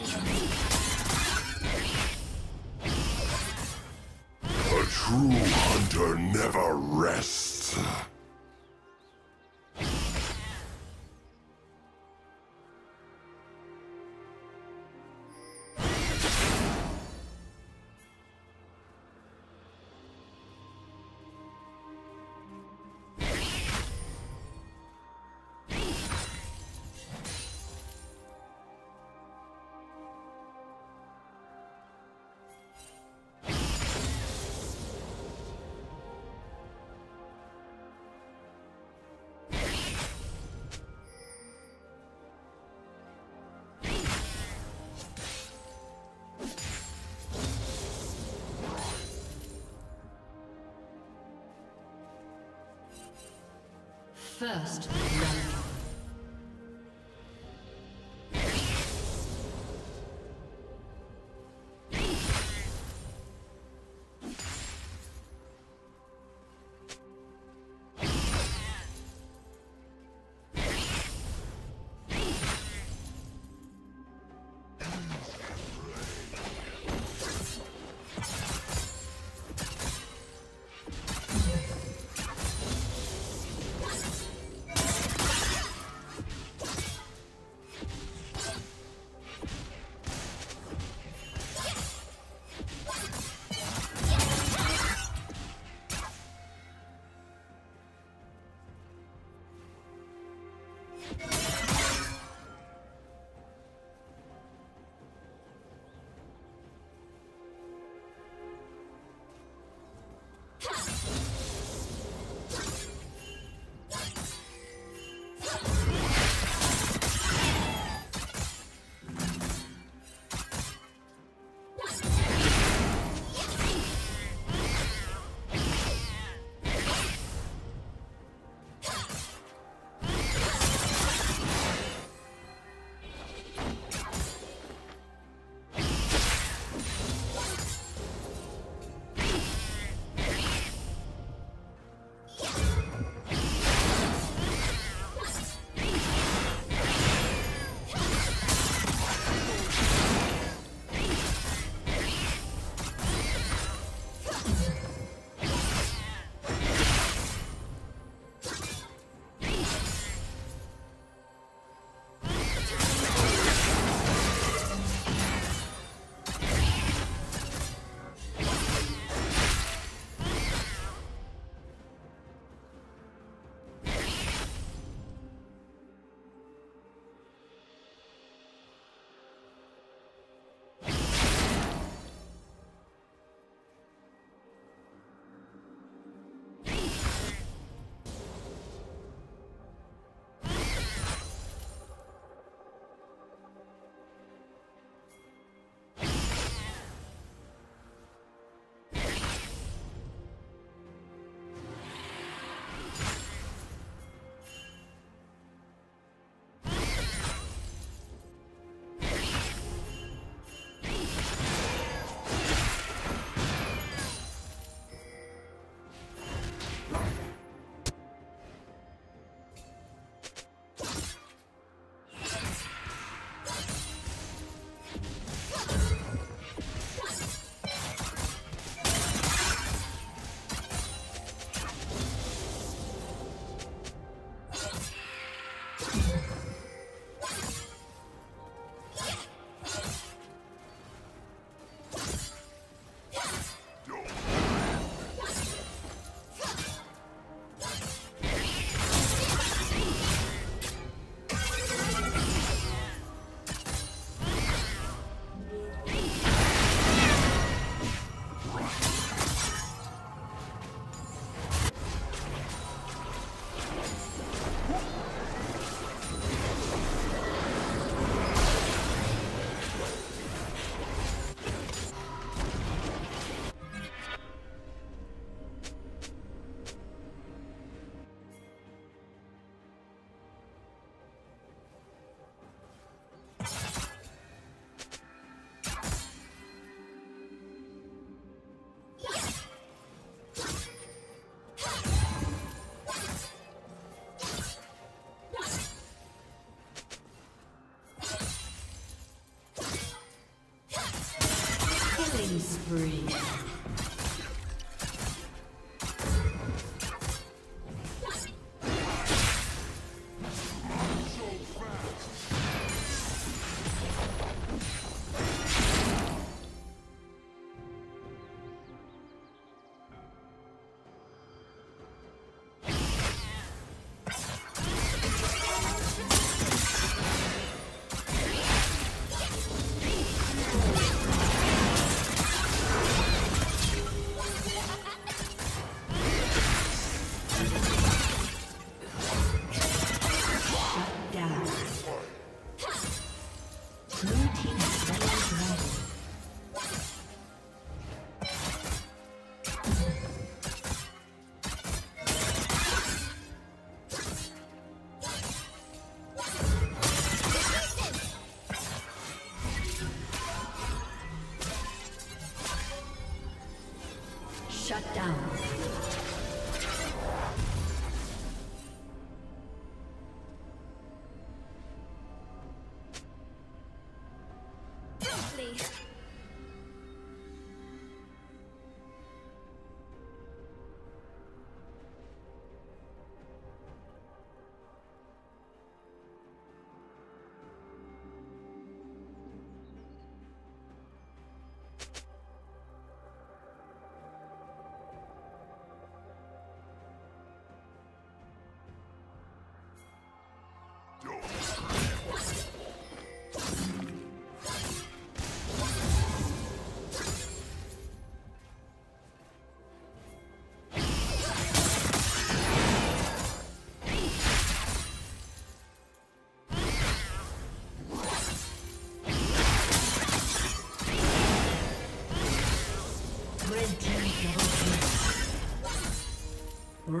ready. A true hunter never rests. First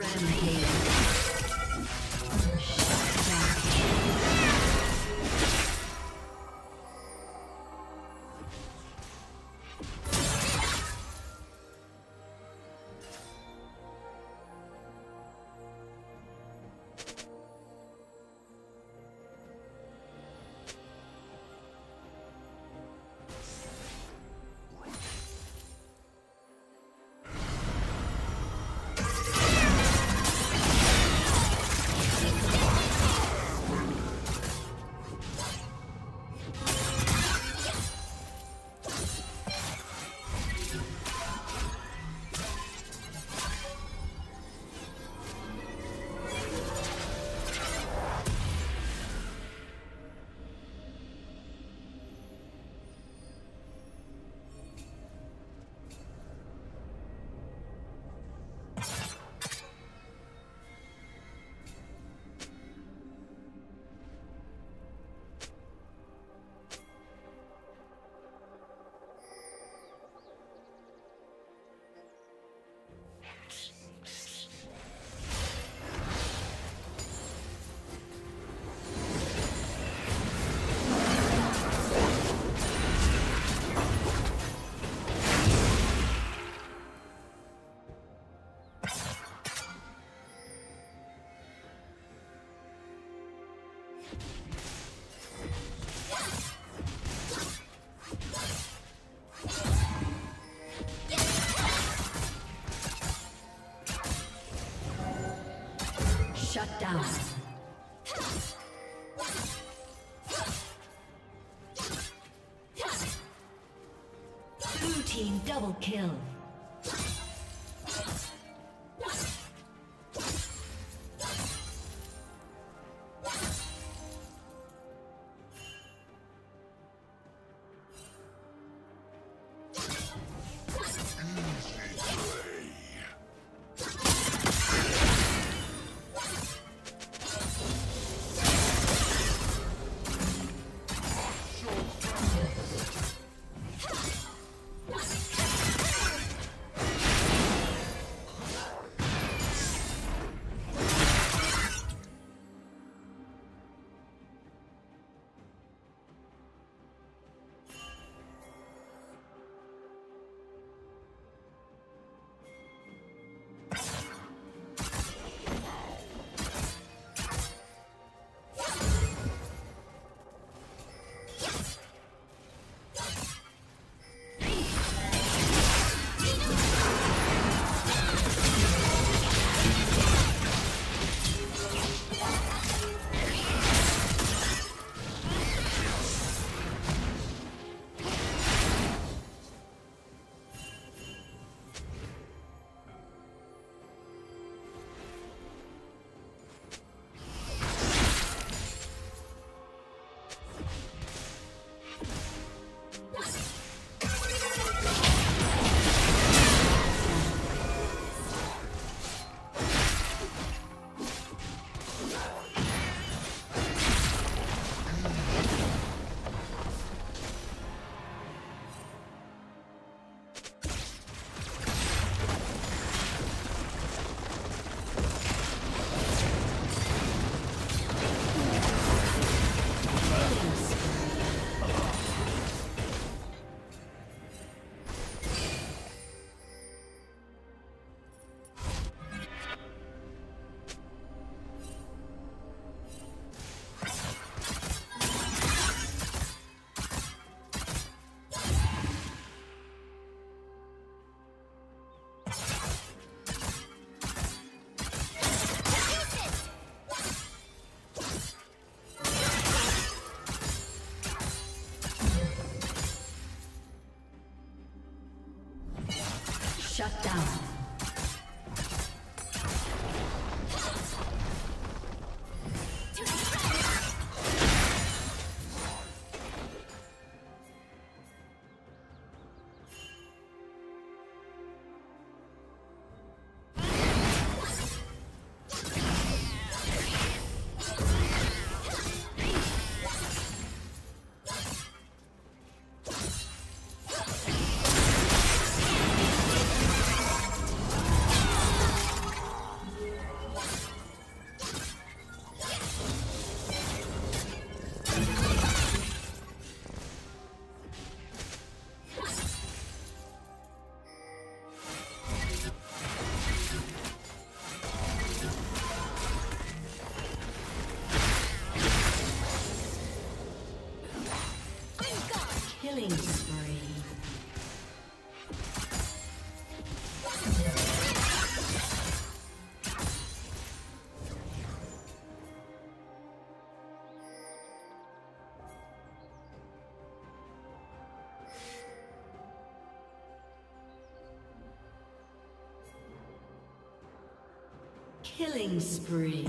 Shut team double kill. Killing spree.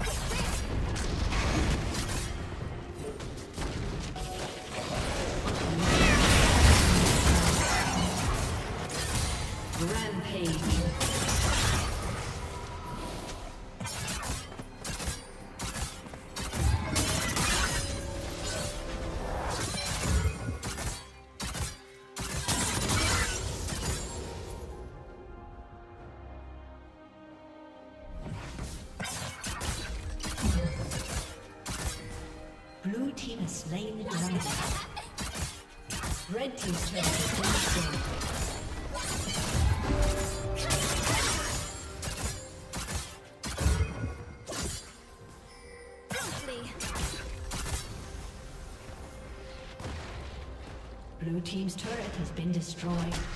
Destroyed.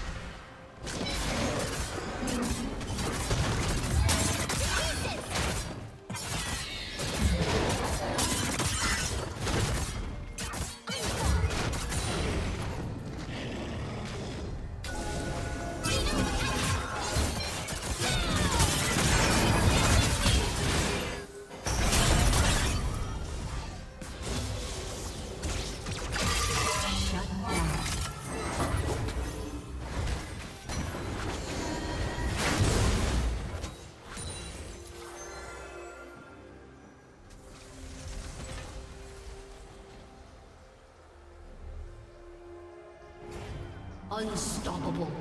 Unstoppable.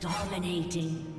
Dominating.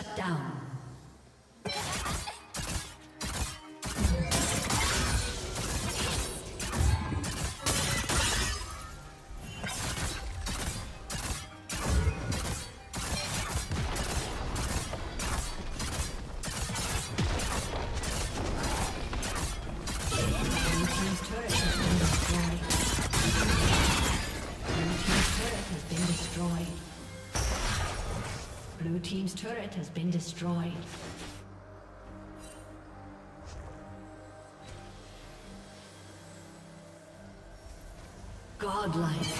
Shut down. Turret has been destroyed. Godlike.